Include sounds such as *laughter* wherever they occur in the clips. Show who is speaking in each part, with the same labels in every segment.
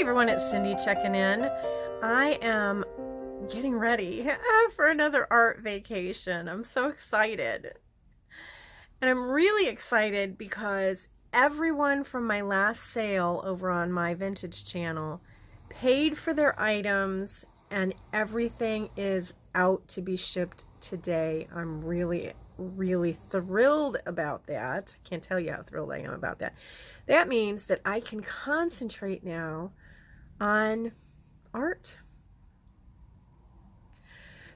Speaker 1: everyone, it's Cyndi checking in. I am getting ready *laughs* for another art vacation. I'm so excited. And I'm really excited because everyone from my last sale over on my vintage channel paid for their items and everything is out to be shipped today. I'm really, really thrilled about that. Can't tell you how thrilled I am about that. That means that I can concentrate now on art.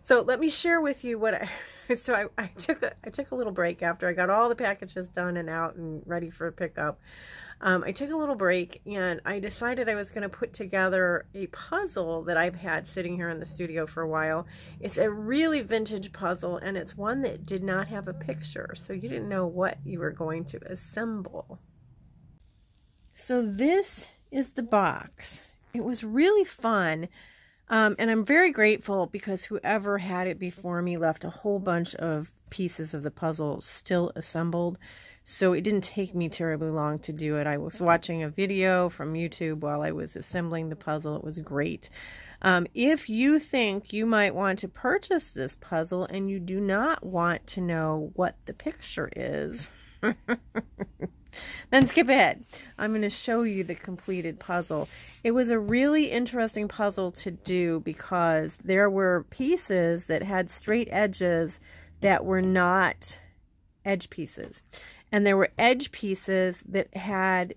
Speaker 1: So let me share with you what I, *laughs* so I, I took a, I took a little break after I got all the packages done and out and ready for pickup. Um, I took a little break and I decided I was going to put together a puzzle that I've had sitting here in the studio for a while. It's a really vintage puzzle and it's one that did not have a picture, so you didn't know what you were going to assemble. So this is the box. It was really fun. Um, and I'm very grateful because whoever had it before me left a whole bunch of pieces of the puzzle still assembled. So it didn't take me terribly long to do it. I was watching a video from YouTube while I was assembling the puzzle. It was great. Um, if you think you might want to purchase this puzzle and you do not want to know what the picture is, *laughs* then skip ahead. I'm going to show you the completed puzzle. It was a really interesting puzzle to do because there were pieces that had straight edges that were not edge pieces. And there were edge pieces that had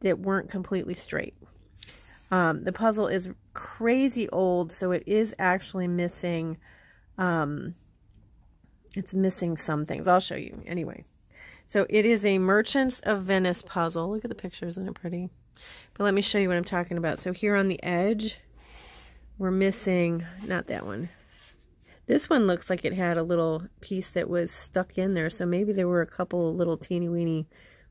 Speaker 1: that weren't completely straight. Um, the puzzle is crazy old, so it is actually missing um, it's missing some things. I'll show you anyway. So it is a Merchants of Venice puzzle. Look at the picture, isn't it pretty? But let me show you what I'm talking about. So here on the edge, we're missing, not that one. This one looks like it had a little piece that was stuck in there. So maybe there were a couple little teeny weeny,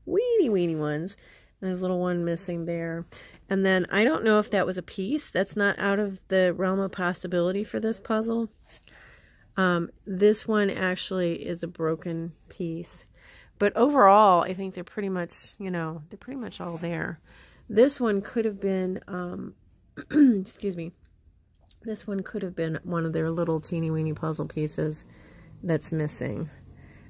Speaker 1: weeny weeny ones. And there's a little one missing there. And then I don't know if that was a piece. That's not out of the realm of possibility for this puzzle. Um, this one actually is a broken piece. But overall, I think they're pretty much, you know, they're pretty much all there. This one could have been, um, *clears throat* excuse me, this one could have been one of their little teeny weeny puzzle pieces that's missing.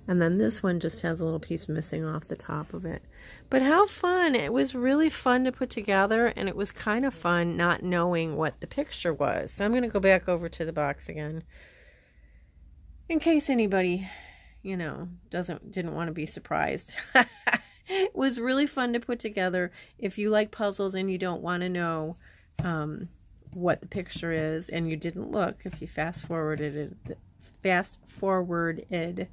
Speaker 1: And then this one just has a little piece missing off the top of it. But how fun. It was really fun to put together, and it was kind of fun not knowing what the picture was. So I'm going to go back over to the box again in case anybody, you know, doesn't didn't want to be surprised. *laughs* it was really fun to put together. If you like puzzles and you don't want to know um, what the picture is and you didn't look, if you fast forwarded it, fast forwarded,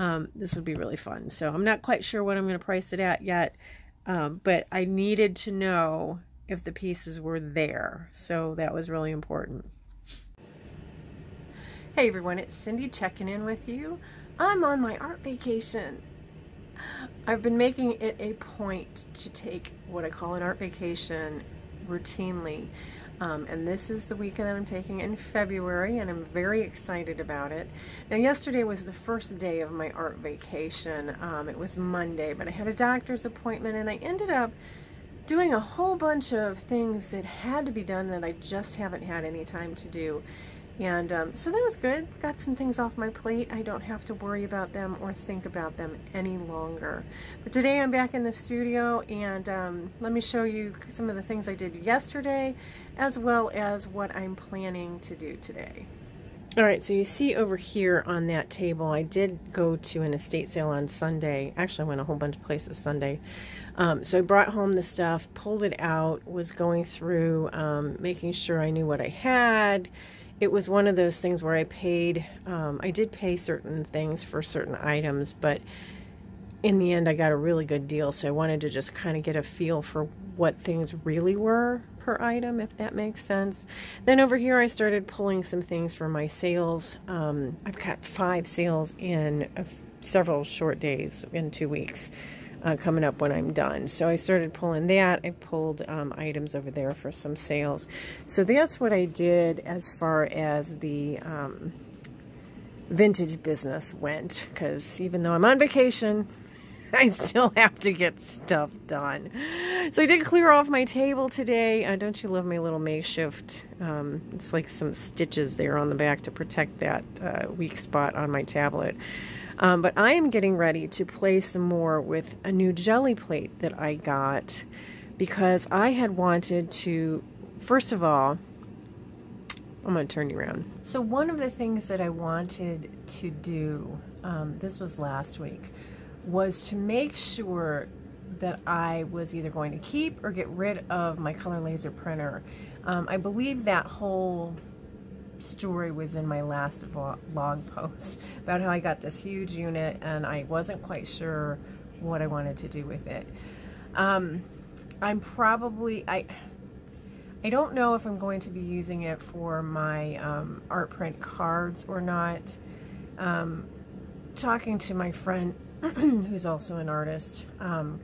Speaker 1: um, this would be really fun. So I'm not quite sure what I'm going to price it at yet, um, but I needed to know if the pieces were there. So that was really important. Hey everyone, it's Cyndi checking in with you. I'm on my art vacation. I've been making it a point to take what I call an art vacation routinely. Um, and this is the weekend that I'm taking in February, and I'm very excited about it. Now, yesterday was the first day of my art vacation. Um, it was Monday, but I had a doctor's appointment, and I ended up doing a whole bunch of things that had to be done that I just haven't had any time to do. And um, so that was good. Got some things off my plate. I don't have to worry about them or think about them any longer. But today I'm back in the studio and um, let me show you some of the things I did yesterday as well as what I'm planning to do today. All right, so you see over here on that table, I did go to an estate sale on Sunday. Actually, I went a whole bunch of places Sunday. Um, so I brought home the stuff, pulled it out, was going through, um, making sure I knew what I had, it was one of those things where I paid, um, I did pay certain things for certain items, but in the end I got a really good deal. So I wanted to just kind of get a feel for what things really were per item, if that makes sense. Then over here I started pulling some things for my sales. Um, I've got five sales in several short days, in two weeks uh, coming up when I'm done. So I started pulling that. I pulled um, items over there for some sales. So that's what I did as far as the um, vintage business went. Because even though I'm on vacation, *laughs* I still have to get stuff done. So I did clear off my table today. Uh, don't you love my little makeshift? Um, it's like some stitches there on the back to protect that uh, weak spot on my tablet. Um, but I am getting ready to play some more with a new Gelli plate that I got because I had wanted to, first of all, I'm going to turn you around. So one of the things that I wanted to do, um, this was last week, was to make sure that I was either going to keep or get rid of my color laser printer. Um, I believe that whole story was in my last blog post *laughs* about how I got this huge unit and I wasn't quite sure what I wanted to do with it. Um, I'm probably, I, I don't know if I'm going to be using it for my um, art print cards or not. Um, talking to my friend *clears throat* who's also an artist, um,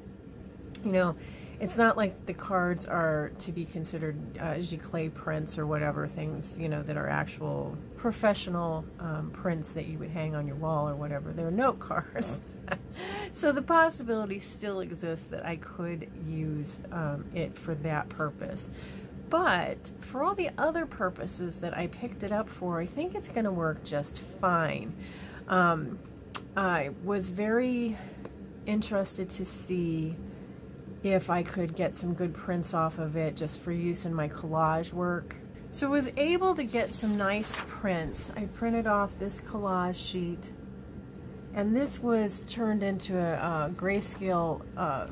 Speaker 1: you know, it's not like the cards are to be considered uh, giclée prints or whatever things, you know, that are actual professional um, prints that you would hang on your wall or whatever. They're note *laughs* cards. so the possibility still exists that I could use um, it for that purpose. But for all the other purposes that I picked it up for, I think it's going to work just fine. Um, I was very interested to see if I could get some good prints off of it just for use in my collage work. So I was able to get some nice prints. I printed off this collage sheet and this was turned into a, grayscale uh,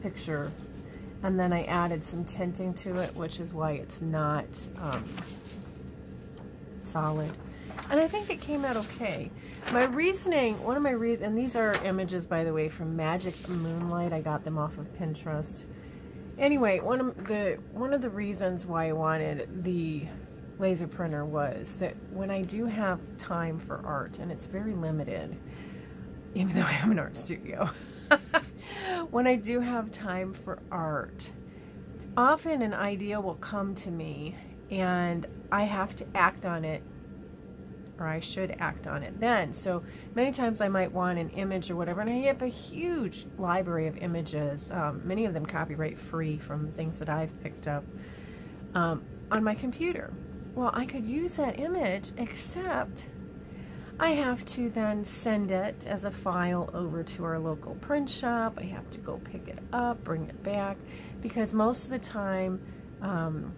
Speaker 1: picture and then I added some tinting to it which is why it's not um, solid and I think it came out okay. My reasoning, one of my reasons, and these are images, by the way, from Magic Moonlight. I got them off of Pinterest. Anyway, one of the one of the reasons why I wanted the laser printer was that when I do have time for art, and it's very limited, even though *laughs* I have an art studio, *laughs* when I do have time for art, often an idea will come to me and I have to act on it or I should act on it then. So many times I might want an image or whatever, and I have a huge library of images, um, many of them copyright free from things that I've picked up um, on my computer. Well, I could use that image, except I have to then send it as a file over to our local print shop. I have to go pick it up, bring it back, because most of the time, um,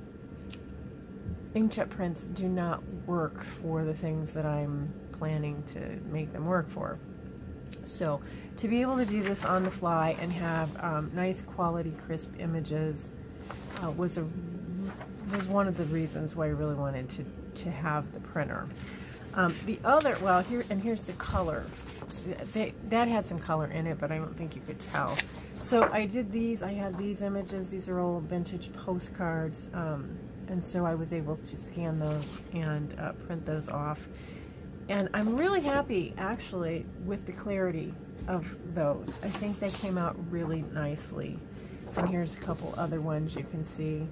Speaker 1: inkjet prints do not work for the things that I'm planning to make them work for. So to be able to do this on the fly and have um, nice quality crisp images uh, was a was one of the reasons why I really wanted to to have the printer. Um, the other, well, here and here's the color. They, that had some color in it, but I don't think you could tell. So I did these. I had these images. These are old vintage postcards. Um, and so I was able to scan those and uh, print those off. And I'm really happy, actually, with the clarity of those. I think they came out really nicely. And here's a couple other ones you can see.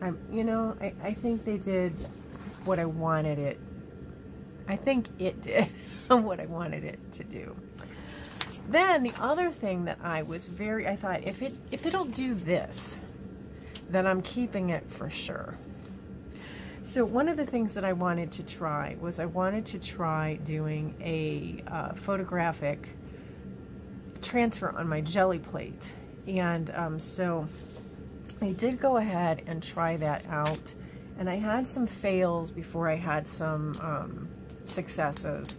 Speaker 1: I'm, you know, I, I think they did what I wanted it. I think it did *laughs* what I wanted it to do. Then the other thing that I was very, I thought if it if it'll do this, then I'm keeping it for sure. So one of the things that I wanted to try was I wanted to try doing a uh, photographic transfer on my Gelli plate. And um, so I did go ahead and try that out. And I had some fails before I had some um, successes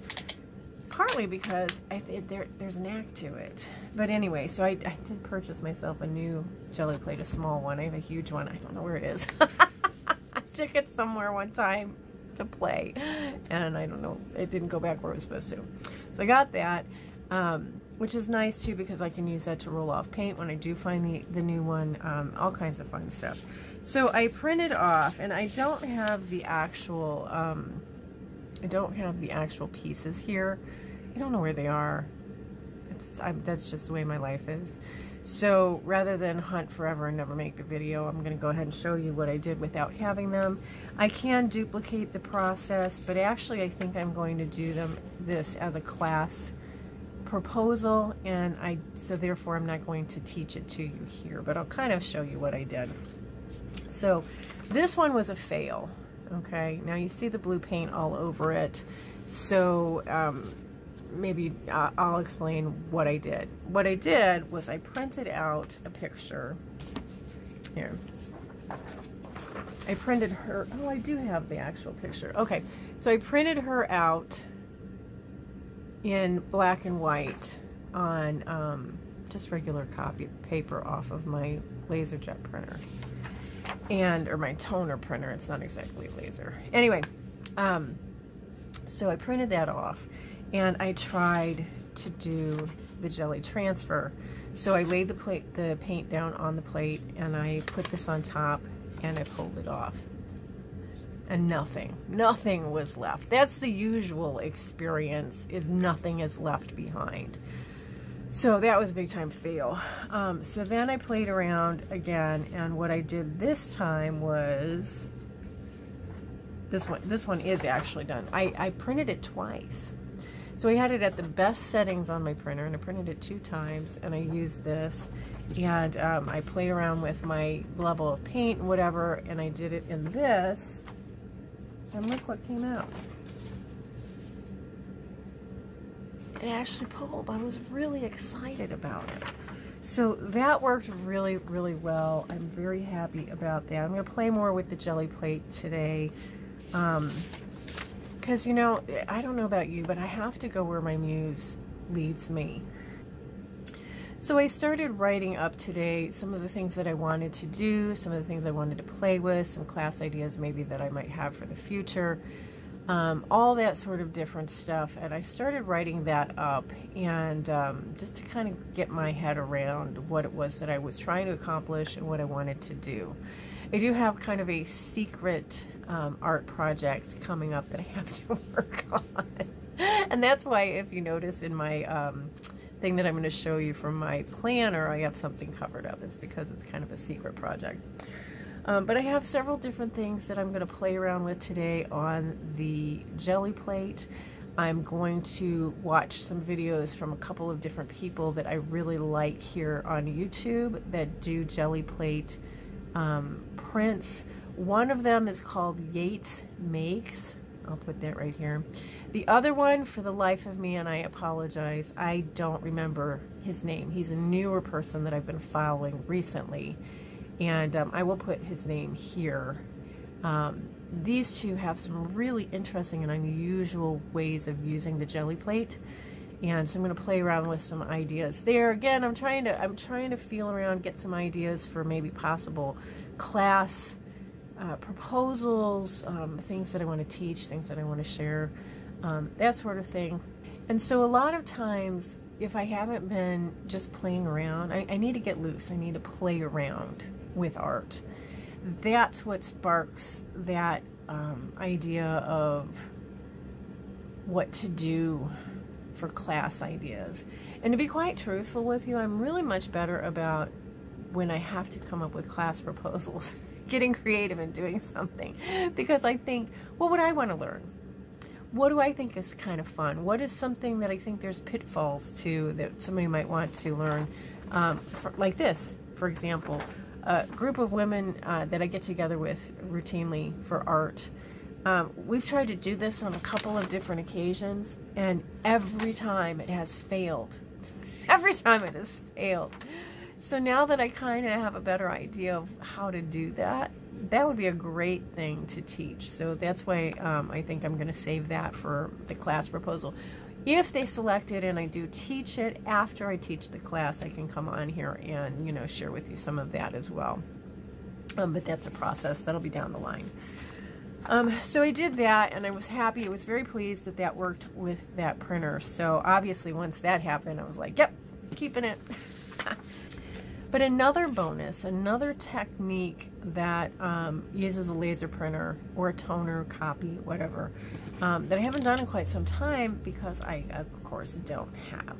Speaker 1: partly because I th there, there's an act to it. But anyway, so I, I did purchase myself a new Gelli plate, a small one. I have a huge one. I don't know where it is. *laughs* I took it somewhere one time to play, and I don't know, it didn't go back where it was supposed to. So I got that, um, which is nice too because I can use that to roll off paint when I do find the, the new one, um, all kinds of fun stuff. So I printed off, and I don't have the actual, um, I don't have the actual pieces here. I don't know where they are. I, That's just the way my life is. So rather than hunt forever and never make the video, I'm going to go ahead and show you what I did without having them. I can duplicate the process, but actually I think I'm going to do them this as a class proposal and I so therefore I'm not going to teach it to you here but I'll kind of show you what I did so this one was a fail okay now you see the blue paint all over it. So um, maybe uh, I'll explain what I did. What I did was I printed out a picture. Here. I printed her oh I do have the actual picture. Okay so I printed her out in black and white on um, just regular copy paper off of my LaserJet printer and or my toner printer it's not exactly laser anyway um, so I printed that off and I tried to do the Gelli transfer so I laid the plate the paint down on the plate and I put this on top and I pulled it off and nothing, nothing was left. That's the usual experience is nothing is left behind. So that was a big time fail. Um, so then I played around again and what I did this time was, this one, this one is actually done. I, I printed it twice. So I had it at the best settings on my printer and I printed it two times and I used this and um, I played around with my level of paint whatever and I did it in this and look what came out. It actually pulled. I was really excited about it. So that worked really, really well. I'm very happy about that. I'm going to play more with the Gelli plate today. Um, because, you know, I don't know about you, but I have to go where my muse leads me. So I started writing up today some of the things that I wanted to do, some of the things I wanted to play with, some class ideas maybe that I might have for the future, um, all that sort of different stuff. And I started writing that up and um, just to kind of get my head around what it was that I was trying to accomplish and what I wanted to do. I do have kind of a secret um, art project coming up that I have to *laughs* work on. and that's why if you notice in my um, thing that I'm going to show you from my planner, I have something covered up. It's because it's kind of a secret project. Um, but I have several different things that I'm going to play around with today on the Gelli plate. I'm going to watch some videos from a couple of different people that I really like here on YouTube that do Gelli plate um, prints. One of them is called Yates Makes. I'll put that right here. The other one, for the life of me, and I apologize, I don't remember his name. He's a newer person that I've been following recently, and um, I will put his name here. Um, these two have some really interesting and unusual ways of using the Gelli plate and so I'm going to play around with some ideas there again I'm trying to I'm trying to feel around get some ideas for maybe possible class uh, proposals, um, things that I want to teach, things that I want to share, um, that sort of thing. And so a lot of times, if I haven't been just playing around, I, I need to get loose. I need to play around with art. That's what sparks that um, idea of what to do for class ideas. And to be quite truthful with you, I'm really much better about when I have to come up with class proposals. *laughs* getting creative and doing something because I think, what would I want to learn? What do I think is kind of fun? What is something that I think there's pitfalls to that somebody might want to learn? Um, for, like this, for example, a group of women uh, that I get together with routinely for art. Um, we've tried to do this on a couple of different occasions, and every time it has failed. *laughs* Every time it has failed. So now that I kind of have a better idea of how to do that, that would be a great thing to teach. So that's why um, I think I'm going to save that for the class proposal. If they select it and I do teach it, after I teach the class, I can come on here and, you know, share with you some of that as well. Um, but that's a process. That'll be down the line. Um, so I did that and I was happy. I was very pleased that that worked with that printer. So obviously once that happened, I was like, yep, keeping it. *laughs* But another bonus, another technique that um, uses a laser printer or a toner, copy, whatever, um, that I haven't done in quite some time because I, of course, don't have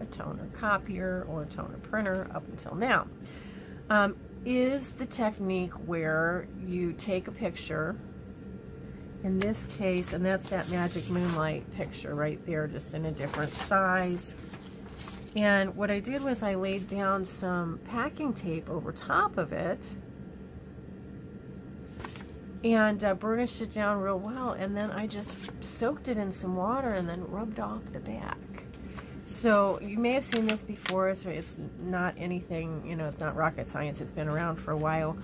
Speaker 1: a toner copier or a toner printer up until now, um, is the technique where you take a picture, in this case, and that's that Magic Moonlight picture right there, just in a different size. And what I did was I laid down some packing tape over top of it and uh, burnished it down real well. And then I just soaked it in some water and then rubbed off the back. So you may have seen this before. So it's not anything, you know, it's not rocket science. It's been around for a while.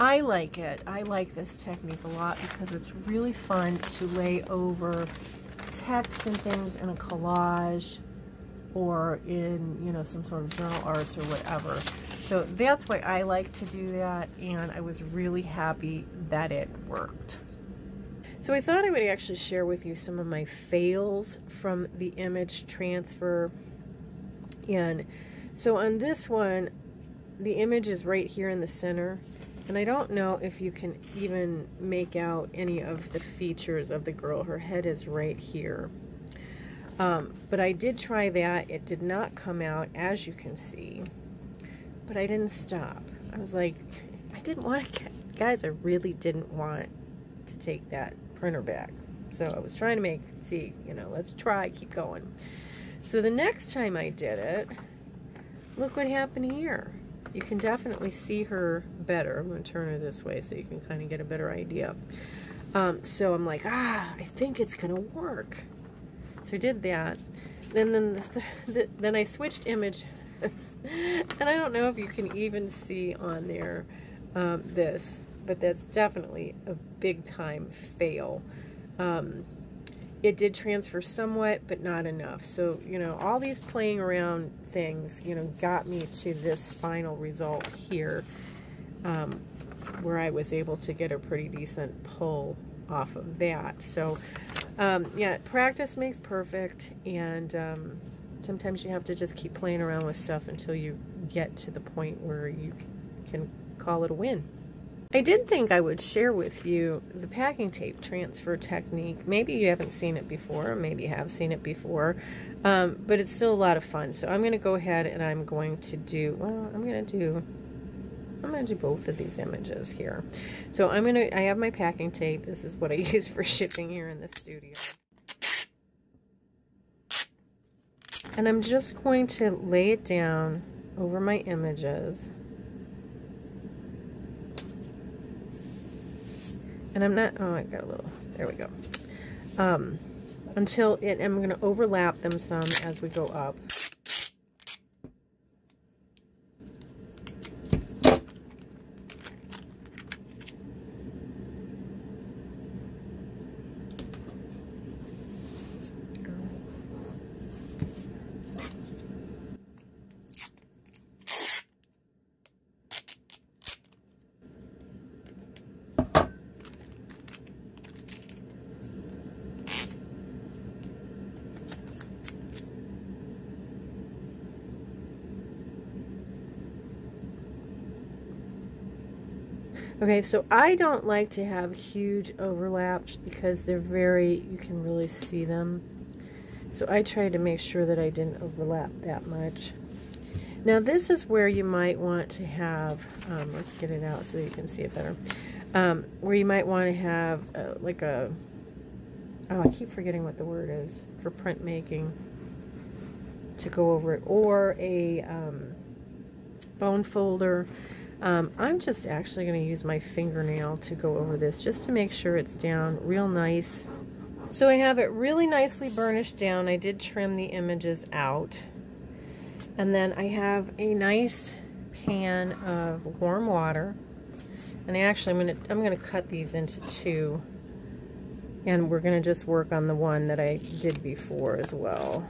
Speaker 1: I like it. I like this technique a lot because it's really fun to lay over text and things in a collage or in, you know, some sort of journal arts or whatever. So that's why I like to do that, and I was really happy that it worked. So I thought I would actually share with you some of my fails from the image transfer. And so on this one, the image is right here in the center. And I don't know if you can even make out any of the features of the girl. Her head is right here. Um, but I did try that. It did not come out, as you can see. But I didn't stop. I was like, I didn't want *laughs* to, guys, I really didn't want to take that printer back. So I was trying to make, see, you know, let's try, keep going. So the next time I did it, look what happened here. You can definitely see her better. I'm to turn her this way so you can kind of get a better idea. Um, so I'm like, ah, I think it's going to work. So I did that. Then, then, the, *laughs* the, then I switched images. and I don't know if you can even see on there um, this but that's definitely a big time fail. Um, it did transfer somewhat, but not enough. So, you know, all these playing around things, you know, got me to this final result here, um, where I was able to get a pretty decent pull off of that. So, um, yeah, practice makes perfect, and um, sometimes you have to just keep playing around with stuff until you get to the point where you can call it a win. I did think I would share with you the packing tape transfer technique. Maybe you haven't seen it before, maybe you have seen it before, um, but it's still a lot of fun. So I'm going to go ahead and I'm going to do, well, I'm going to do, I'm going to do both of these images here. So I'm going to, I have my packing tape. This is what I *laughs* use for shipping here in the studio. And I'm just going to lay it down over my images. and I'm not, oh, I got a little, there we go. Um, until it, I'm going to overlap them some as we go up. Okay, so I don't like to have huge overlaps because they're very, you can really see them. So I tried to make sure that I didn't overlap that much. Now this is where you might want to have, um, let's get it out so you can see it better, um, where you might want to have uh, like a, oh I keep forgetting what the word is for printmaking to go over it, or a um, bone folder um, I'm just actually going to use my fingernail to go over this just to make sure it's down real nice. So I have it really nicely burnished down. I did trim the images out. And then I have a nice pan of warm water. And actually I'm going to I'm going to cut these into two. And we're going to just work on the one that I did before as well.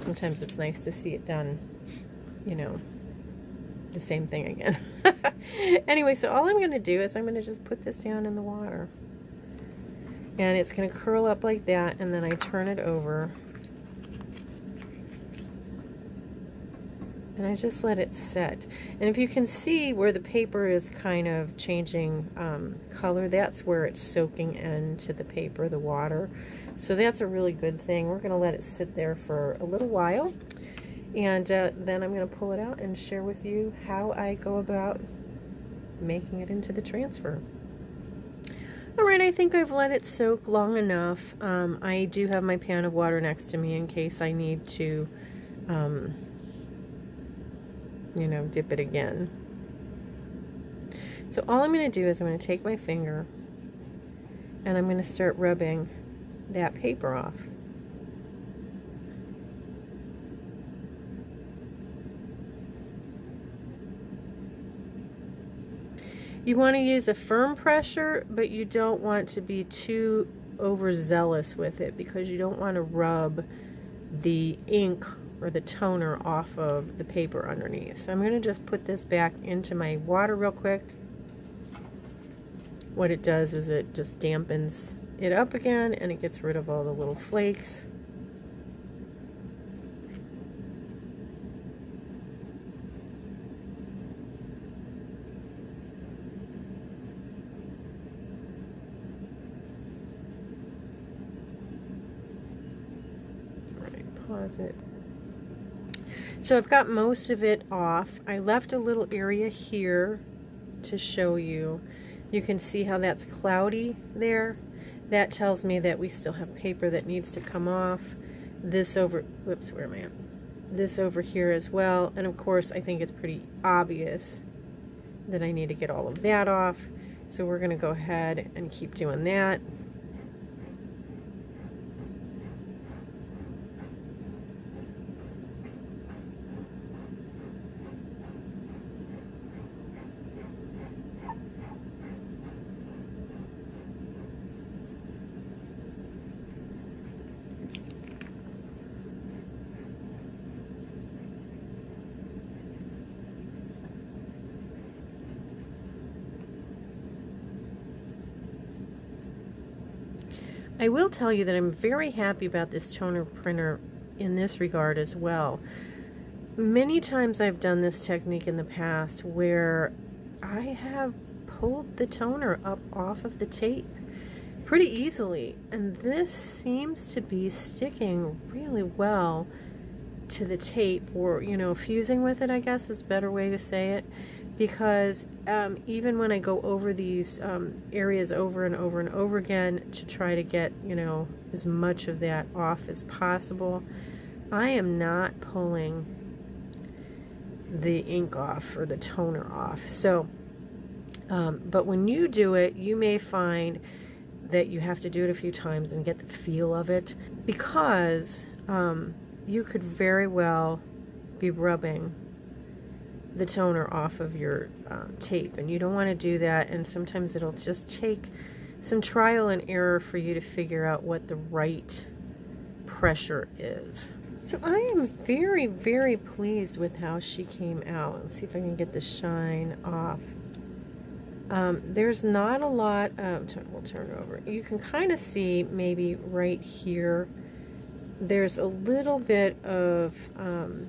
Speaker 1: Sometimes it's nice to see it done, you know, the same thing again. *laughs* anyway, so all I'm going to do is I'm going to just put this down in the water. And it's going to curl up like that, and then I turn it over. And I just let it set. And if you can see where the paper is kind of changing um, color, that's where it's soaking into the paper, the water. So that's a really good thing. We're going to let it sit there for a little while. And uh, then I'm going to pull it out and share with you how I go about making it into the transfer. All right, I think I've let it soak long enough. Um, I do have my pan of water next to me in case I need to, um, you know, dip it again. So all I'm going to do is I'm going to take my finger and I'm going to start rubbing that paper off. You want to use a firm pressure, but you don't want to be too overzealous with it because you don't want to rub the ink or the toner off of the paper underneath. So I'm going to just put this back into my water real quick. What it does is it just dampens it up again and it gets rid of all the little flakes. Pause it. So I've got most of it off. I left a little area here to show you. You can see how that's cloudy there. That tells me that we still have paper that needs to come off. This over, whoops, where am I at? This over here as well. And of course, I think it's pretty obvious that I need to get all of that off. So we're gonna go ahead and keep doing that. I will tell you that I'm very happy about this toner printer in this regard as well. Many times I've done this technique in the past where I have pulled the toner up off of the tape pretty easily and this seems to be sticking really well to the tape or you know fusing with it I guess is a better way to say it because um, even when I go over these um, areas over and over and over again to try to get, you know, as much of that off as possible, I am not pulling the ink off or the toner off. So, um, but when you do it, you may find that you have to do it a few times and get the feel of it because um, you could very well be rubbing the toner off of your um, tape and you don't want to do that and sometimes it'll just take some trial and error for you to figure out what the right pressure is. So I am very, very pleased with how she came out. Let's see if I can get the shine off. Um, there's not a lot, of, we'll turn it over. You can kind of see maybe right here, there's a little bit of um,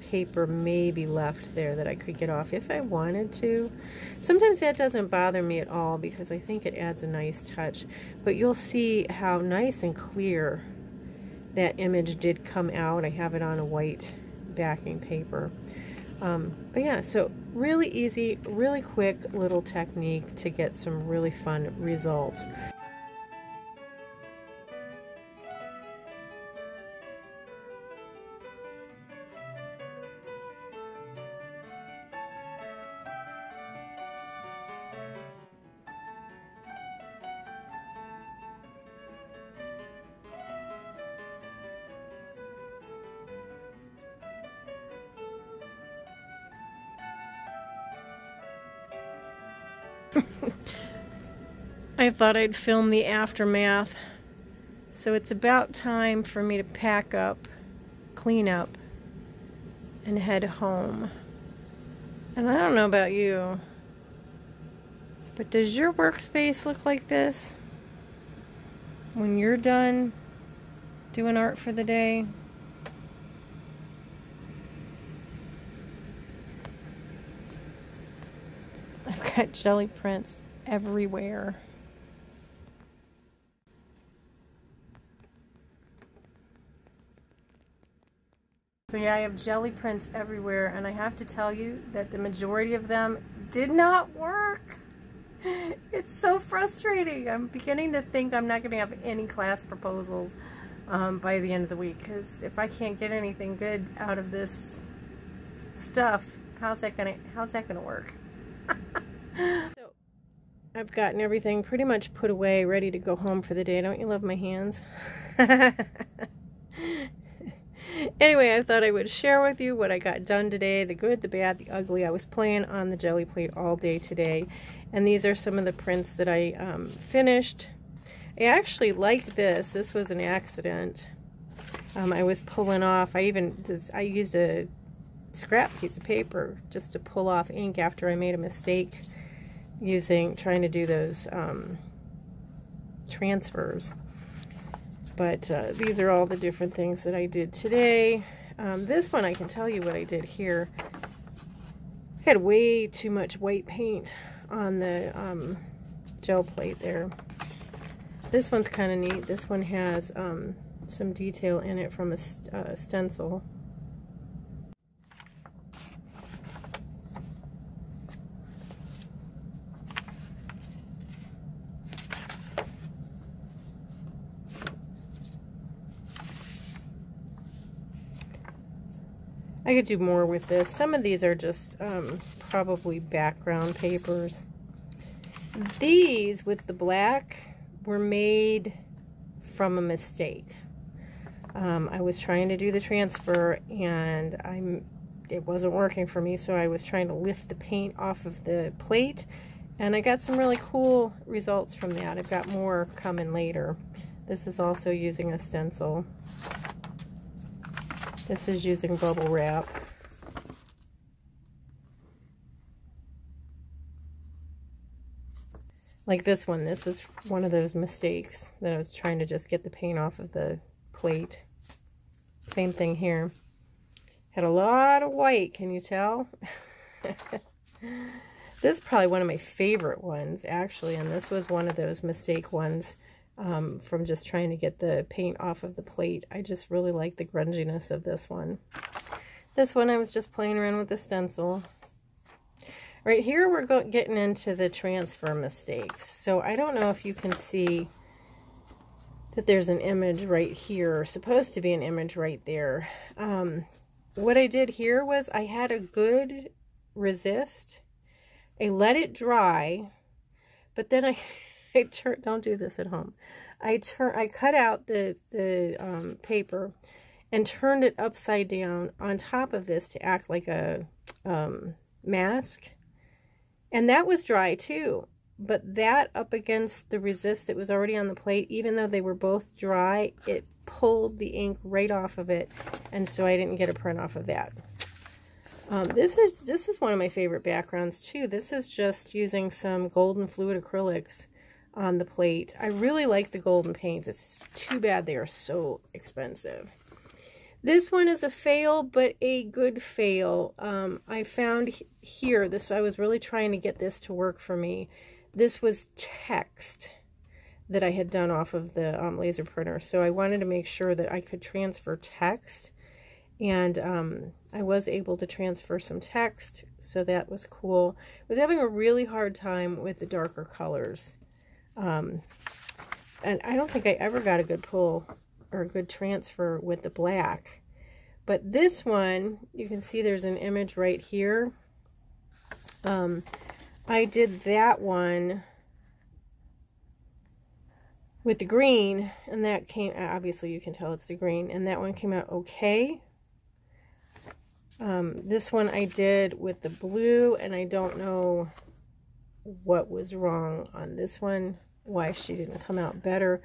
Speaker 1: paper maybe left there that I could get off if I wanted to. Sometimes that doesn't bother me at all because I think it adds a nice touch. But you'll see how nice and clear that image did come out. I have it on a white backing paper. Um, but yeah, so really easy, really quick little technique to get some really fun results. I thought I'd film the aftermath. So it's about time for me to pack up, clean up, and head home. And I don't know about you, but does your workspace look like this? When you're done doing art for the day? I've got Gelli prints everywhere. So yeah, I have Gelli prints everywhere, and I have to tell you that the majority of them did not work. *laughs* it's so frustrating. I'm beginning to think I'm not going to have any class proposals um, by the end of the week because if I can't get anything good out of this stuff, how's that gonna how's that gonna work? *laughs* so I've gotten everything pretty much put away, ready to go home for the day. Don't you love my hands? *laughs* anyway, I thought I would share with you what I got done today, the good, the bad, the ugly. I was playing on the Gelli plate all day today, and these are some of the prints that I um, finished. I actually like this. This was an accident. Um, I was pulling off. I even this, I used a scrap piece of paper just to pull off ink after I made a mistake using trying to do those um, transfers. But uh, these are all the different things that I did today. Um, this one I can tell you what I did here. I had way too much white paint on the um, gel plate there. This one's kind of neat. This one has um, some detail in it from a st uh, stencil. I could do more with this. Some of these are just um, probably background papers. These with the black were made from a mistake. Um, I was trying to do the transfer and I'm it wasn't working for me so I was trying to lift the paint off of the plate and I got some really cool results from that. I've got more coming later. This is also using a stencil. This is using bubble wrap. Like this one, this was one of those mistakes that I was trying to just get the paint off of the plate. Same thing here. Had a lot of white, can you tell? *laughs* this is probably one of my favorite ones, actually, and this was one of those mistake ones um, from just trying to get the paint off of the plate. I just really like the grunginess of this one. This one I was just playing around with the stencil. Right here we're getting into the transfer mistakes. So I don't know if you can see that there's an image right here, supposed to be an image right there. Um, what I did here was I had a good resist. I let it dry, but then I *laughs* I turn, don't do this at home. I turn, I cut out the, the um, paper and turned it upside down on top of this to act like a um, mask. And that was dry too. But that up against the resist that was already on the plate, even though they were both dry, it pulled the ink right off of it. And so I didn't get a print off of that. Um, this is this is one of my favorite backgrounds too. This is just using some golden fluid acrylics on the plate. I really like the golden paints. It's too bad they are so expensive. This one is a fail, but a good fail. Um, I found here, this I was really trying to get this to work for me. This was text that I had done off of the um, laser printer. So I wanted to make sure that I could transfer text. And um, I was able to transfer some text, so that was cool. I was having a really hard time with the darker colors. Um, and I don't think I ever got a good pull or a good transfer with the black. But this one, you can see there's an image right here. Um, I did that one with the green, and that came, obviously you can tell it's the green, and that one came out okay. Um, this one I did with the blue, and I don't know what was wrong on this one why she didn't come out better.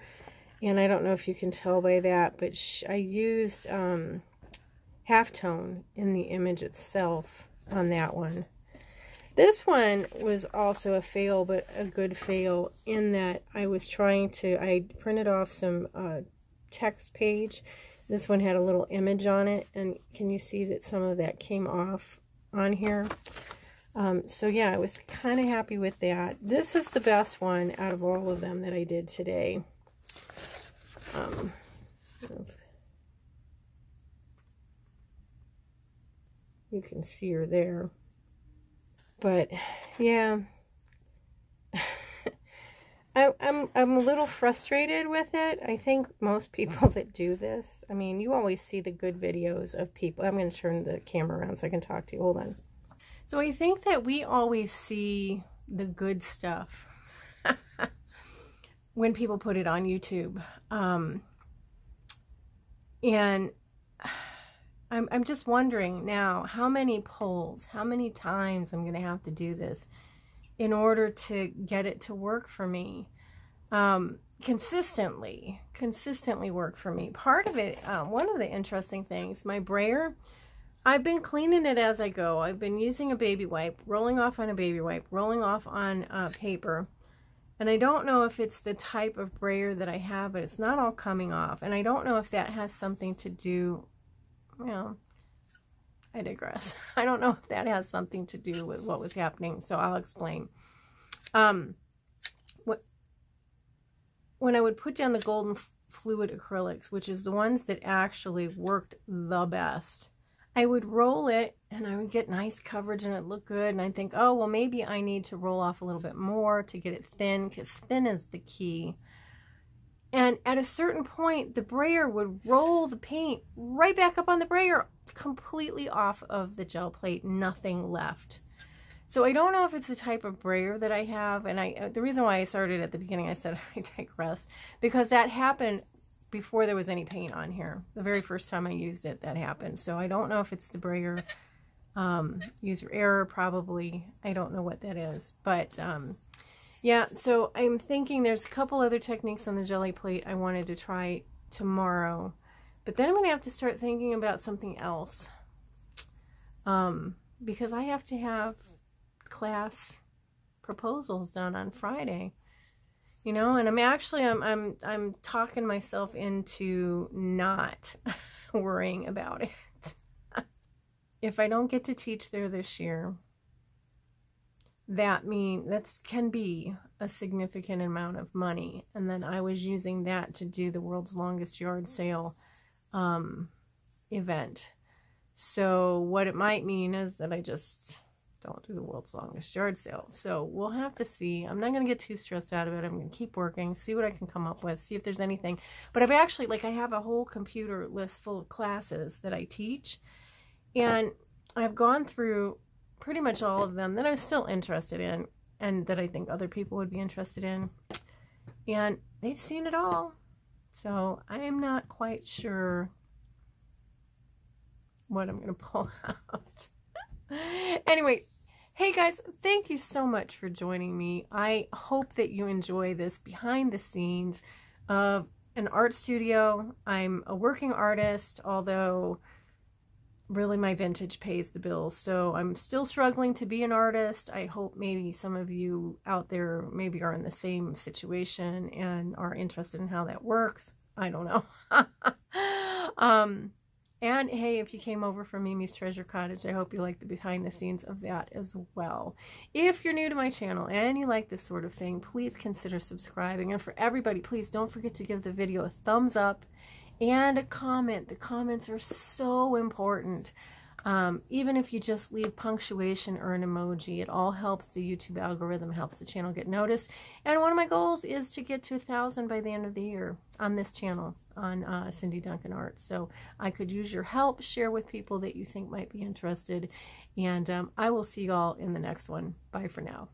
Speaker 1: And I don't know if you can tell by that, but she, I used um, halftone in the image itself on that one. This one was also a fail, but a good fail in that I was trying to, I printed off some uh, text page. This one had a little image on it, and can you see that some of that came off on here? Um, so yeah, I was kind of happy with that. This is the best one out of all of them that I did today. Um, you can see her there. But yeah, *laughs* I, I'm I'm a little frustrated with it. I think most people that do this, I mean, you always see the good videos of people. I'm going to turn the camera around so I can talk to you. Hold on. So I think that we always see the good stuff *laughs* when people put it on YouTube. Um, and I'm, I'm just wondering now how many polls, how many times I'm going to have to do this in order to get it to work for me um, consistently, consistently work for me. Part of it, um, one of the interesting things, my brayer, I've been cleaning it as I go. I've been using a baby wipe, rolling off on a baby wipe, rolling off on uh, paper. And I don't know if it's the type of brayer that I have, but it's not all coming off. And I don't know if that has something to do, well, I digress. *laughs* I don't know if that has something to do with what was happening, so I'll explain. Um, what, when I would put down the golden fluid acrylics, which is the ones that actually worked the best, I would roll it and I would get nice coverage and it looked good. And I'd think, oh, well, maybe I need to roll off a little bit more to get it thin because thin is the key. And at a certain point, the brayer would roll the paint right back up on the brayer, completely off of the gel plate, nothing left. So I don't know if it's the type of brayer that I have. And I, uh, the reason why I started at the beginning, I said *laughs* I digress, because that happened before there was any paint on here. The very first time I used it, that happened. So I don't know if it's the brayer um, user error, probably. I don't know what that is. But um, yeah, so I'm thinking there's a couple other techniques on the Gelli plate I wanted to try tomorrow. But then I'm going to have to start thinking about something else. Um, because I have to have class proposals done on Friday. You know, and I'm actually I'm I'm I'm talking myself into not *laughs* worrying about it. *laughs* if I don't get to teach there this year, that mean that can be a significant amount of money. And then i was using that to do the world's longest yard sale um, event. So what it might mean is that i just don't do the world's longest yard sale so we'll have to see i'm not going to get too stressed out of it i'm going to keep working see what i can come up with see if there's anything but i've actually like i have a whole computer list full of classes that i teach and i've gone through pretty much all of them that I'm still interested in and that I think other people would be interested in. And they've seen it all. So I am not quite sure what I'm going to pull *laughs* out. Anyway, hey guys, thank you so much for joining me. I hope that you enjoy this behind the scenes of an art studio. I'm a working artist, although really my vintage pays the bills. So I'm still struggling to be an artist. I hope maybe some of you out there maybe are in the same situation and are interested in how that works. I don't know. *laughs* um, and hey, if you came over from Mimi's Treasure Cottage, I hope you like the behind the scenes of that as well. If you're new to my channel and you like this sort of thing, please consider subscribing. And for everybody, please don't forget to give the video a thumbs up and a comment. The comments are so important. Um, even if you just leave punctuation or an emoji, it all helps the YouTube algorithm, helps the channel get noticed. And one of my goals is to get to a thousand by the end of the year on this channel, on uh, Cyndi Duncan Art. So I could use your help, share with people that you think might be interested. And um, I will see you all in the next one. Bye for now.